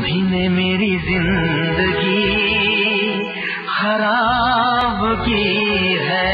तुम्ही ने मेरी ज़िंदगी खराब की है।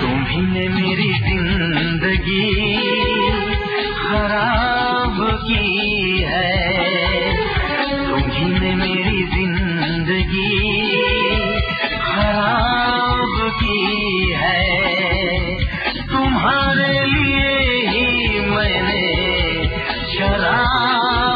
तुम्ही ने मेरी ज़िंदगी खराब की है। तुम्ही ने मेरी ज़िंदगी खराब की है।